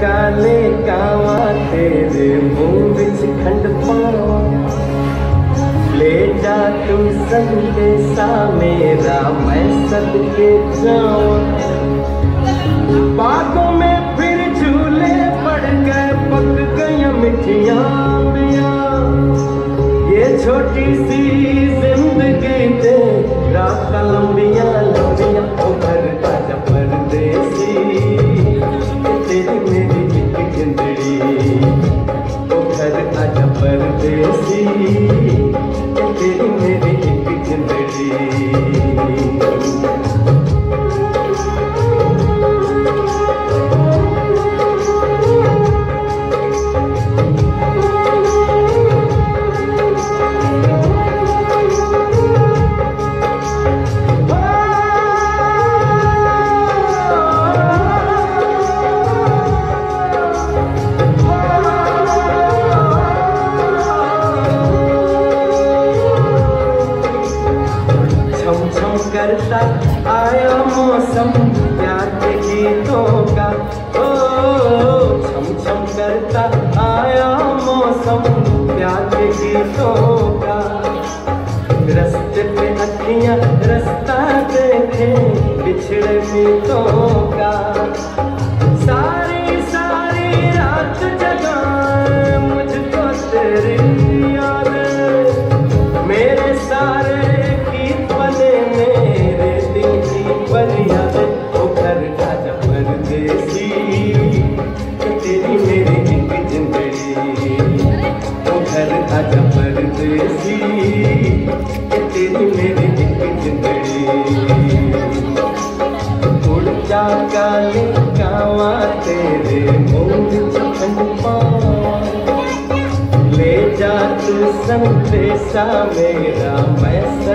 काले कावा तेरे मुँह विच खंड पावा ले जा तू संदेशा मेरा मैं सदके जाऊँ बागों में फिर झूले पड़ गए पक गई मिठिया ये छोटी सी ज़िंदगी दे रात तेरी करता आया मौसम के गीतों का। ओ, छम छम करता आया मौसम के गीतों का। रस्ते पे अखियाँ रास्ता देखे बिछड़े मीतों का। सारी सारी रात जगाए मेरी कावा तेरे। पावा ले जा तू संदेशा मेरा मैं